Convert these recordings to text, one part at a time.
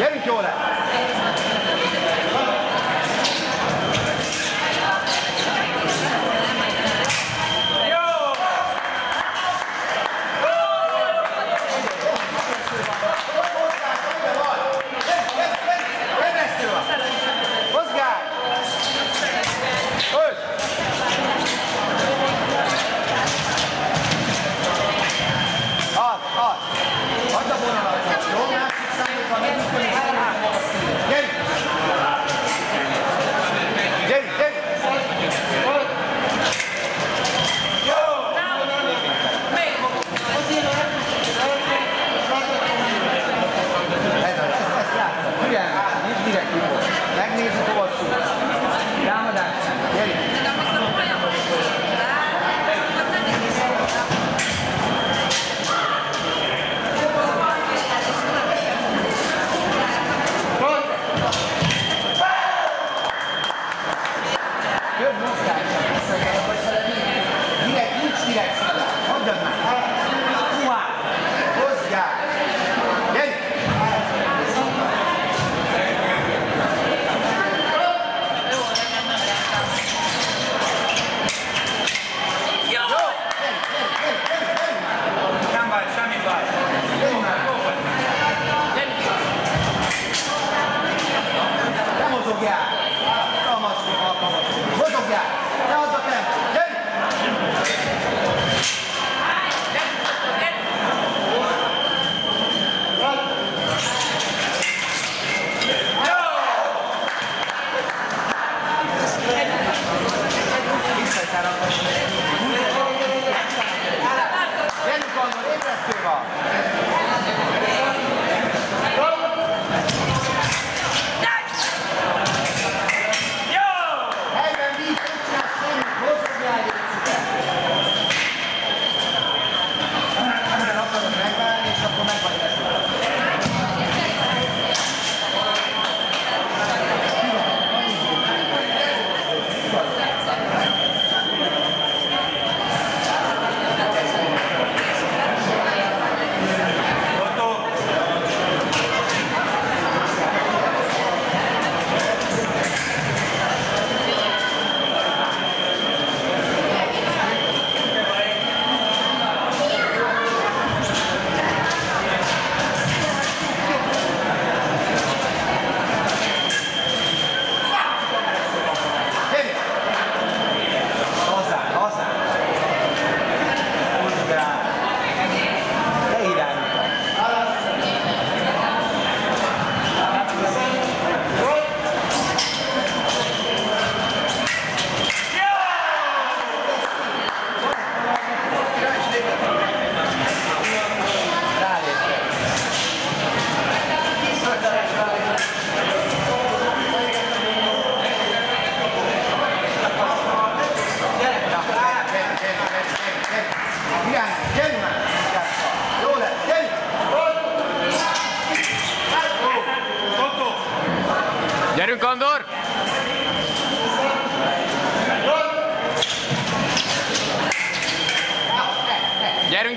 Very good.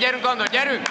gyerünk, Andor, gyerünk!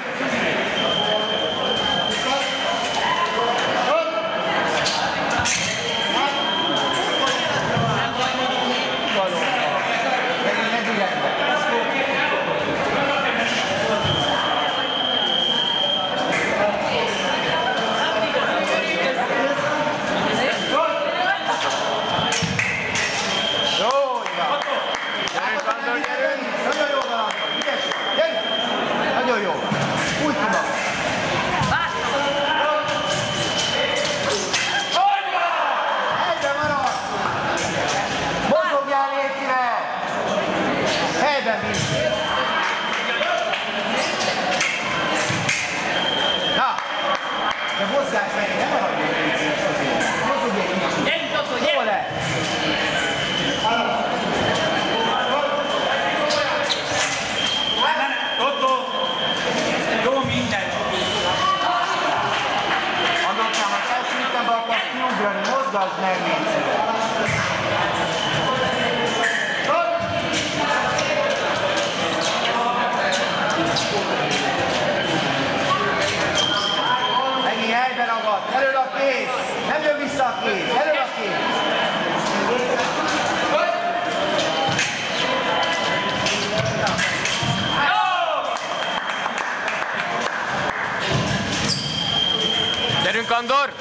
Andor!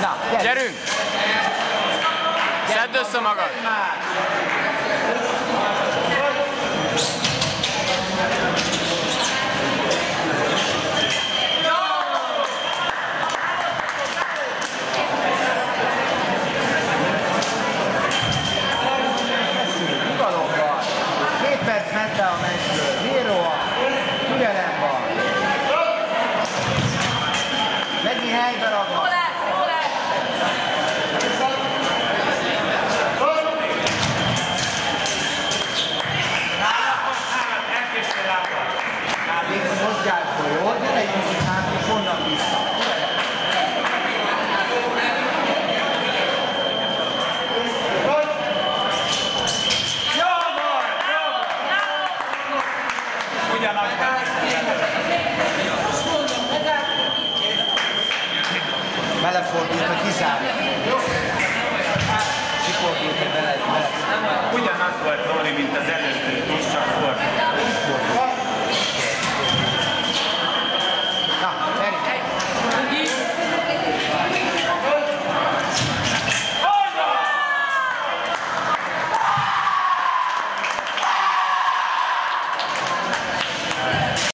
Na, gyerünk! Gyerünk! Szedd össze magad!